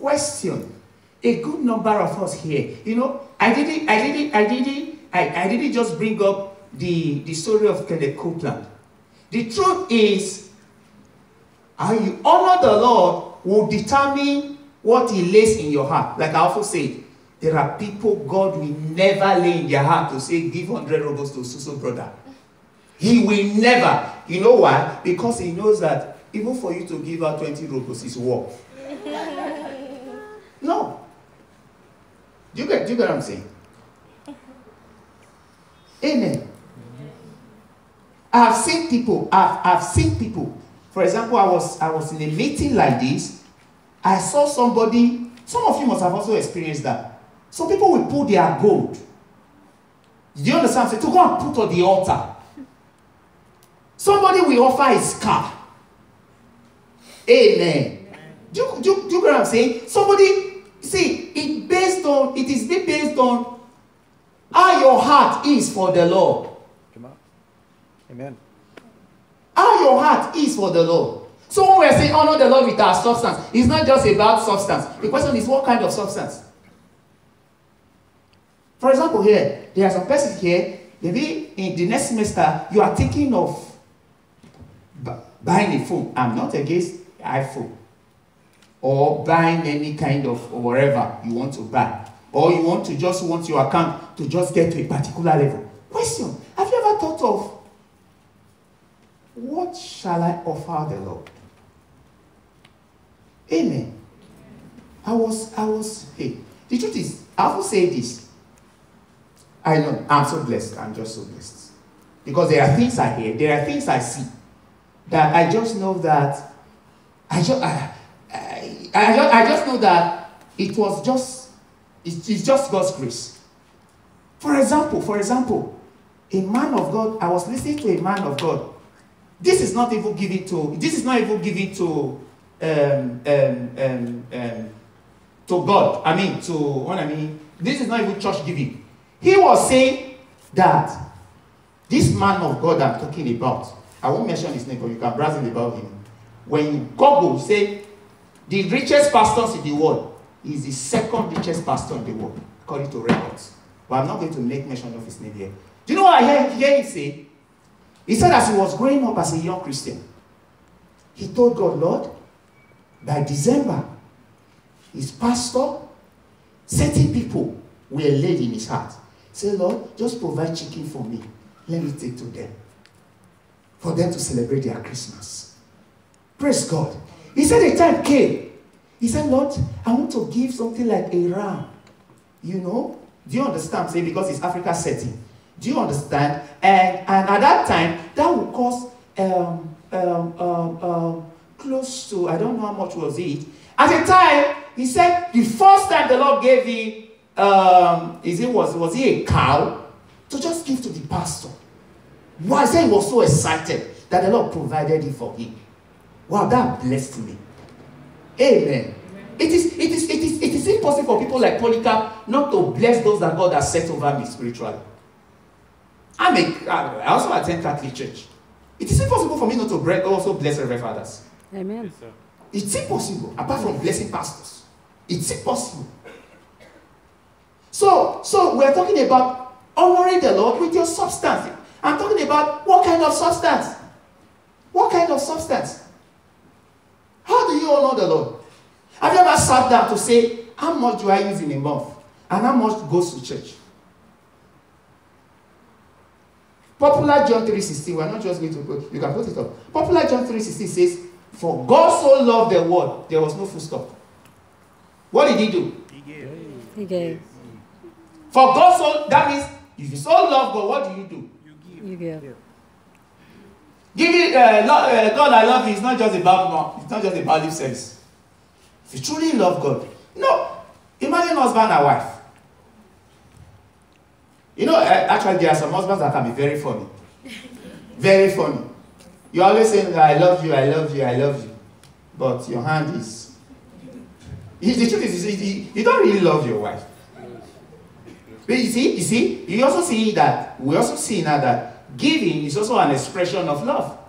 Question. A good number of us here, you know, I didn't, I didn't, I didn't, I, I didn't just bring up the, the story of Kenneth Copeland. The truth is, how you honor the Lord will determine what He lays in your heart. Like I also said, there are people God will never lay in their heart to say, give 100 rubles to Suso brother. He will never. You know why? Because He knows that even for you to give out 20 rubles is war. no. Do you, get, do you get what I'm saying? Amen. I've seen people, I've, I've seen people. For example, I was I was in a meeting like this. I saw somebody, some of you must have also experienced that. Some people will put their gold. Do you understand? Say, to go and put on the altar. Somebody will offer his car. Amen. Do you, do, you, do you get what I'm saying? Somebody, it based on, it is based on how your heart is for the Lord. Amen. How your heart is for the Lord. So when we're saying honor the Lord with our substance, it's not just about substance. The question is what kind of substance? For example, here, there are some persons here, maybe in the next semester, you are thinking of buying a phone. I'm not against iPhone. Or buying any kind of or whatever you want to buy. Or you want to just want your account to just get to a particular level. Question Have you ever thought of what shall I offer the Lord? Amen. I was, I was, hey, the truth is, I will say this. I know, I'm so blessed. I'm just so blessed. Because there are things I hear, there are things I see that I just know that, I just, I, I, I, just, I just know that it was just, it's, it's just God's grace. For example, for example, a man of God, I was listening to a man of God this is not even given to this is not even given to um, um, um, um, to God. I mean to what I mean. This is not even church giving. He was saying that this man of God I'm talking about. I won't mention his name, but you can browse about him. When you Google say the richest pastors in the world, is the second richest pastor in the world, according to records. But I'm not going to make mention of his name here. Do you know what I hear, hear him say? He said, as he was growing up as a young Christian, he told God, Lord, by December, his pastor, certain people were laid in his heart. Say, Lord, just provide chicken for me. Let me take to them. For them to celebrate their Christmas. Praise God. He said a time came. He said, Lord, I want to give something like a ram. You know? Do you understand? Say, because it's Africa setting. Do you understand? And, and at that time, that would cost um, um, um, um, close to, I don't know how much was it. At the time, he said the first time the Lord gave him, um, is it was, was he a cow? To just give to the pastor. Why? Said he was so excited that the Lord provided it for him. Wow, that blessed me. Amen. It is, it is, it is, it is impossible for people like Polycarp not to bless those that God has set over me spiritually. I'm a, I also attend Catholic Church. It is impossible for me not to bre- also bless Reverend Fathers. Amen. It's impossible, apart from blessing pastors. It's impossible. So, so we're talking about honoring the Lord with your substance. I'm talking about what kind of substance? What kind of substance? How do you honor the Lord? Have you ever sat down to say, how much do I use in a month? And how much goes to church? Popular John 3.16, we're not just going to put, you can put it up. Popular John 3.16 says, For God so loved the world, there was no full stop. What did he do? He gave. He gave. For God so, that means, if you so love God, what do you do? You give. You give. Giving, uh, lo- uh, God I love you is not just about, no, it's not just about lip service. If you truly love God, no, imagine husband and wife. You know, actually, there are some husbands that can be very funny. Very funny. You're always saying, I love you, I love you, I love you. But your hand is. The truth is, you, see, you don't really love your wife. But you see, you see, you also see that, we also see now that giving is also an expression of love.